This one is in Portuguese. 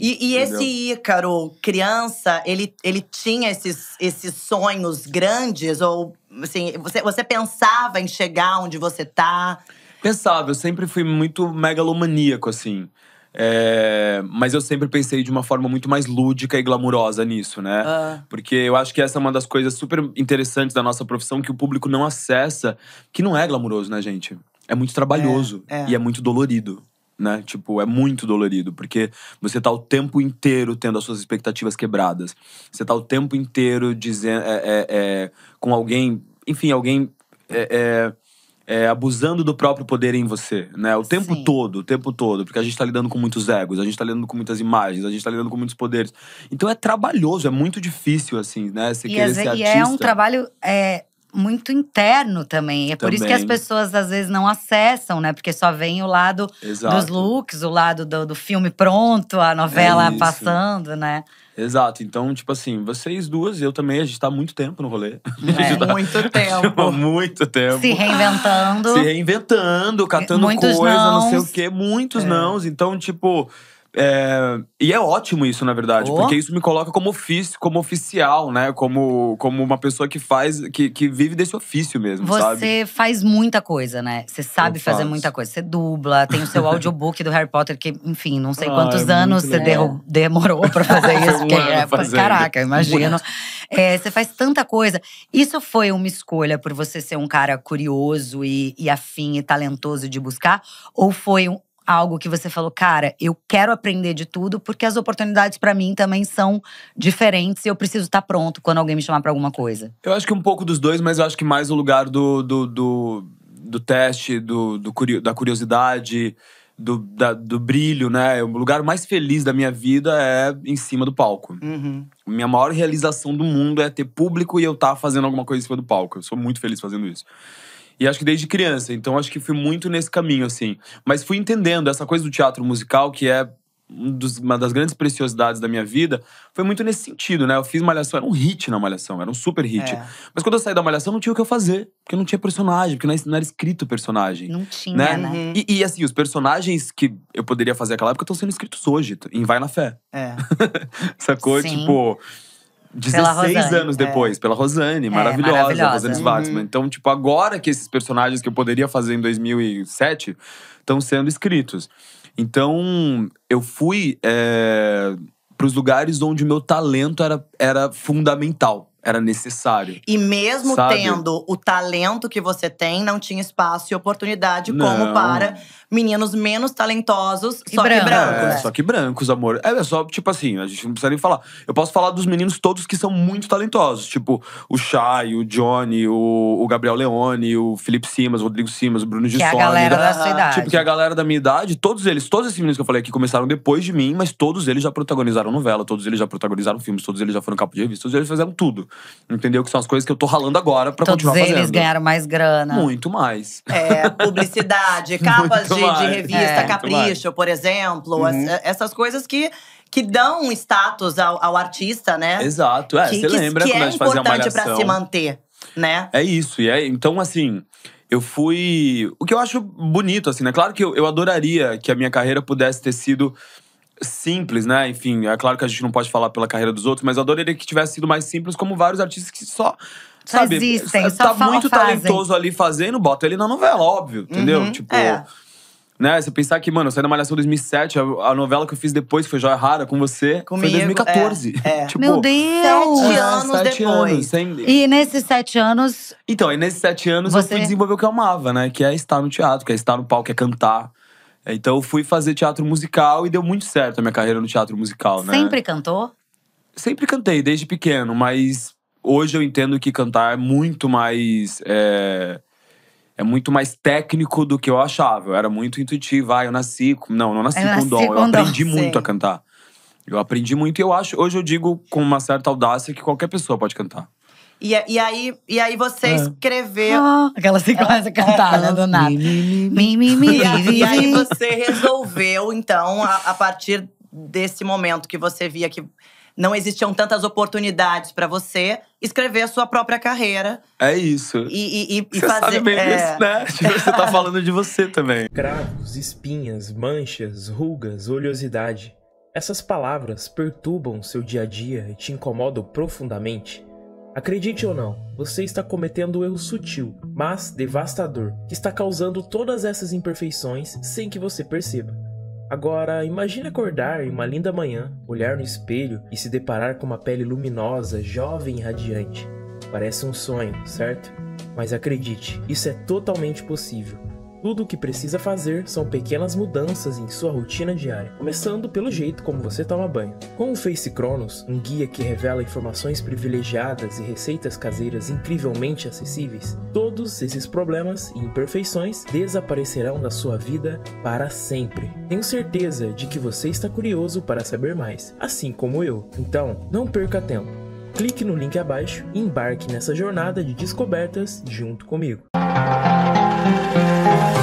E, e esse Ícaro, criança, ele, ele tinha esses, esses sonhos grandes? Ou assim, você, você pensava em chegar onde você tá? Pensava, eu sempre fui muito megalomaníaco, assim. É, mas eu sempre pensei de uma forma muito mais lúdica e glamurosa nisso, né? Ah. Porque eu acho que essa é uma das coisas super interessantes da nossa profissão que o público não acessa, que não é glamuroso, né, gente? É muito trabalhoso É, é. e é muito dolorido. Né? Tipo, é muito dolorido, porque você tá o tempo inteiro tendo as suas expectativas quebradas. Você tá o tempo inteiro dizendo é, é, é, com alguém, enfim, alguém é, é, é, abusando do próprio poder em você, né? O tempo Sim. todo, o tempo todo, porque a gente tá lidando com muitos egos, a gente tá lidando com muitas imagens, a gente tá lidando com muitos poderes. Então é trabalhoso, é muito difícil, assim, né? Você E, querer ser e artista. é um trabalho muito interno também. É por isso que as Também. pessoas às vezes não acessam, né? Porque só vem o lado Exato. dos looks, o lado do, do filme pronto, a novela É passando, né? Exato. Então, tipo assim, vocês duas e eu também, a gente tá há muito tempo no rolê. É, tá Muito tempo. muito tempo. Se reinventando. Se reinventando, catando Muitos coisa, não sei nãos. o quê, muitos É. nãos. Então, tipo. É, E é ótimo isso, na verdade, Oh. porque isso me coloca como ofício, como oficial, né? Como, como uma pessoa que faz, que, que vive desse ofício mesmo, sabe? Você faz muita coisa, né? Você sabe Eu fazer faço. muita coisa. Você dubla, tem o seu audiobook do Harry Potter, que, enfim, não sei Ah, quantos é anos você legal. demorou pra fazer isso. um é, caraca, imagino. É, você faz tanta coisa. Isso foi uma escolha por você ser um cara curioso e, e afim e talentoso de buscar? Ou foi um- algo que você falou, cara, eu quero aprender de tudo, porque as oportunidades pra mim também são diferentes e eu preciso estar pronto quando alguém me chamar pra alguma coisa? Eu acho que um pouco dos dois, mas eu acho que mais o lugar do, do, do, do teste, do, do curio- da curiosidade, do, da- do brilho, né? O lugar mais feliz da minha vida é em cima do palco. Uhum. Minha maior realização do mundo é ter público e eu estar fazendo alguma coisa em cima do palco. Eu sou muito feliz fazendo isso. E acho que desde criança, então acho que fui muito nesse caminho, assim. Mas fui entendendo essa coisa do teatro musical, que é um uma das grandes preciosidades da minha vida, foi muito nesse sentido, né? Eu fiz Malhação, era um hit na Malhação, era um super hit. É. Mas quando eu saí da Malhação, não tinha o que eu fazer. Porque não tinha personagem, porque não era- escrito personagem. Não tinha, Né? né? Uhum. E, e, assim, os personagens que eu poderia fazer naquela época estão sendo escritos hoje, em Vai na Fé. É. Sacou? Sim. Tipo, 16 Rosane, anos é. depois, pela Rosane, maravilhosa, maravilhosa. Rosane Uhum. Schwartzman. Então, tipo, agora que esses personagens que eu poderia fazer em 2007 estão sendo escritos. Então, eu fui é, pros lugares onde o meu talento era, era fundamental, era necessário. E mesmo Sabe? tendo o talento que você tem, não tinha espaço e oportunidade Não. como para meninos menos talentosos, E só que brancos. É, né? só que brancos, amor. É, é só, tipo assim, a gente não precisa nem falar. Eu posso falar dos meninos todos que são muito talentosos. Tipo, o Chay, o Johnny, o, o Gabriel Leone, o Felipe Simas, o Rodrigo Simas, o Bruno Que é a galera da Aham. sua idade. Tipo, que a galera da minha idade, todos eles, todos esses meninos que eu falei aqui começaram depois de mim, mas todos eles já protagonizaram novela, todos eles já protagonizaram filmes, todos eles já foram capa de revista, todos eles fizeram tudo. Entendeu? Que são as coisas que eu tô ralando agora pra Todos continuar eles fazendo. ganharam mais grana. Muito mais. É, publicidade, capas de, de revista, É, Capricho, por exemplo. Uhum. Ess- essas coisas que, que dão um status ao, ao artista, né? Exato. É, você lembra que quando é a gente fazia a importante pra malhação? se manter, né? É isso, e é, então assim, eu fui. O que eu acho bonito, assim, né? Claro que eu, eu adoraria que a minha carreira pudesse ter sido simples, né? Enfim, é claro que a gente não pode falar pela carreira dos outros, mas eu adoraria que tivesse sido mais simples, como vários artistas que só. Só sabe, existem, tá só fa- muito fazem. talentoso ali fazendo, bota ele na novela, óbvio, entendeu? Uhum, Tipo, é. né? Você pensar que, mano, eu saí da Malhação 2007, a, a novela que eu fiz depois, que foi Joia Rara com você, Comigo, foi 2014. é, é. tipo, Meu Deus! Sete é, anos sete depois. anos, sem- E nesses sete anos, então, e nesses sete anos Você- eu fui desenvolver o que eu amava, né? Que é estar no teatro, que é estar no palco, que é cantar. Então eu fui fazer teatro musical e deu muito certo a minha carreira no teatro musical, né? sempre cantou? Sempre cantei, desde pequeno, mas hoje eu entendo que cantar é muito mais. É, é muito mais técnico do que eu achava. Eu era muito intuitivo. Ah, eu nasci. com- Não, não nasci Eu com nasci dom. com eu dom, aprendi muito sim. a cantar. Eu aprendi muito e eu acho. Hoje eu digo com uma certa audácia que qualquer pessoa pode cantar. E, e, aí, e aí você É. escreveu. Ah, aquela que começa a cantar, né? Do nada. Mi, mi, mi, E, aí- mi, e aí você resolveu, então, a, a partir desse momento que você via que não existiam tantas oportunidades pra você, escrever a sua própria carreira É isso. e, e, e- e Você fazer. sabe bem é, disso, né? Tipo, Você tá falando de você também. Cravos, espinhas, manchas, rugas, oleosidade. Essas palavras perturbam seu dia a dia e te incomodam profundamente? Acredite ou não, você está cometendo um erro sutil, mas devastador, que está causando todas essas imperfeições sem que você perceba. Agora, imagine acordar em uma linda manhã, olhar no espelho e se deparar com uma pele luminosa, jovem e radiante. Parece um sonho, certo? Mas acredite, isso é totalmente possível. Tudo o que precisa fazer são pequenas mudanças em sua rotina diária, começando pelo jeito como você toma banho. Com o Face Cronos, um guia que revela informações privilegiadas e receitas caseiras incrivelmente acessíveis, todos esses problemas e imperfeições desaparecerão da sua vida para sempre. Tenho certeza de que você está curioso para saber mais, assim como eu. Então, não perca tempo. Clique no link abaixo e embarque nessa jornada de descobertas junto comigo. Música